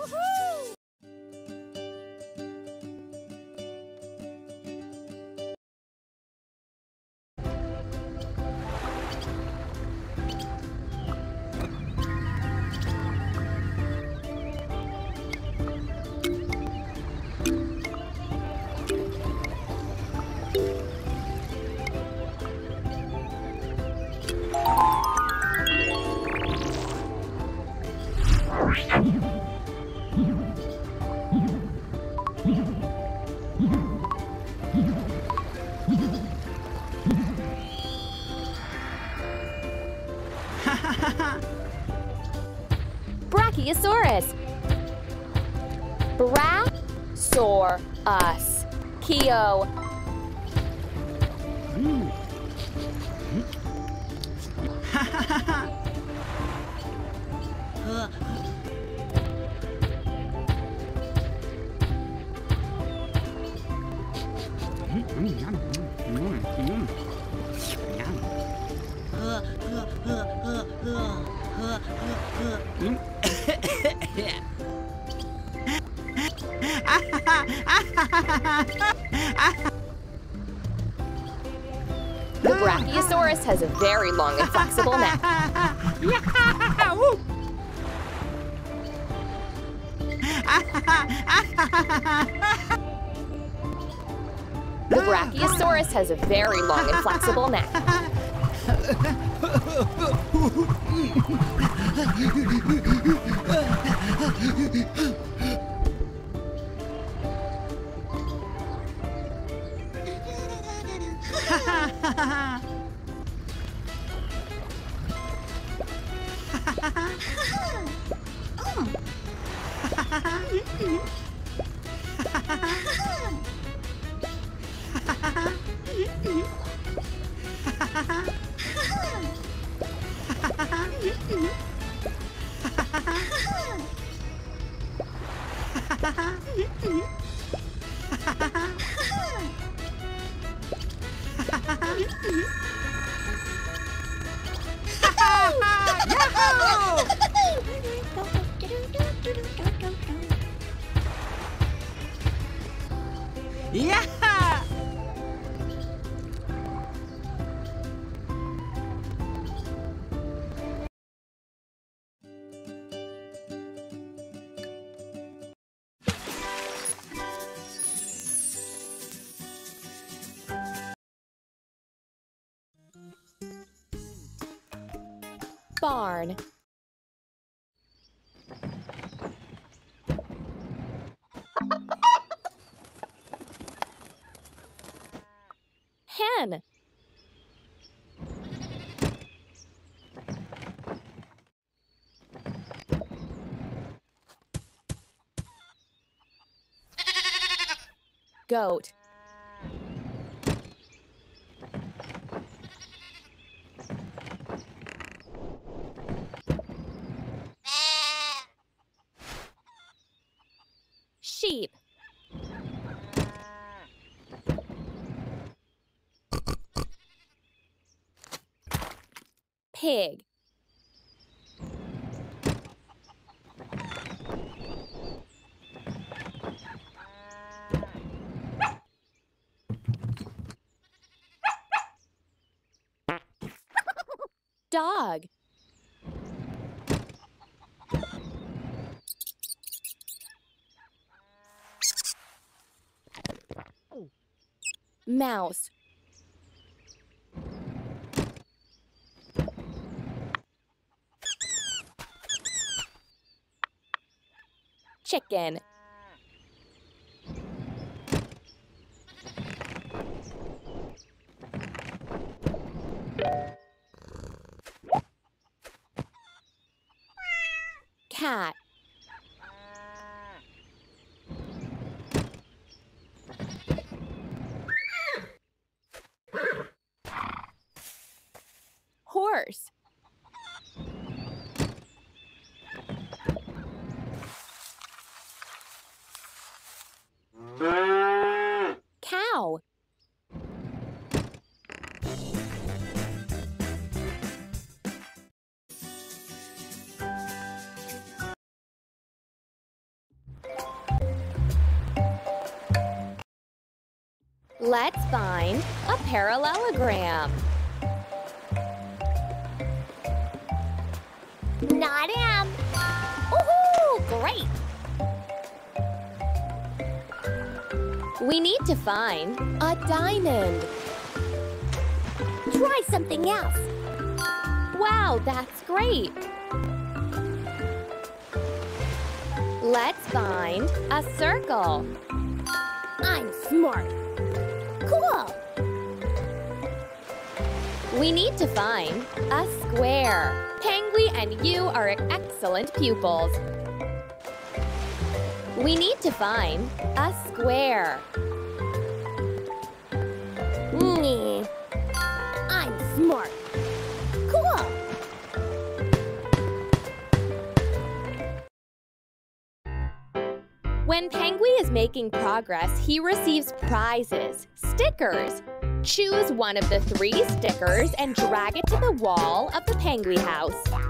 Woohoo! Brachiosaurus. Bra-saur-us. Keo. The Brachiosaurus has a very long and flexible neck. The Brachiosaurus has a very long and flexible neck. Ha ha ha! Ha ha ha! Barn. Hen. Goat. Sheep. Pig. Dog. Mouse. Chicken. Cat. Cow. Let's find a parallelogram. Not him. Woohoo! Great. We need to find a diamond. Try something else. Wow, that's great. Let's find a circle. I'm smart. Cool. We need to find a square. Pangui and you are excellent pupils. We need to find a square. Nee. I'm smart. Cool. When Pangui is making progress, he receives prizes, stickers. Choose one of the three stickers and drag it to the wall of the Pangui house.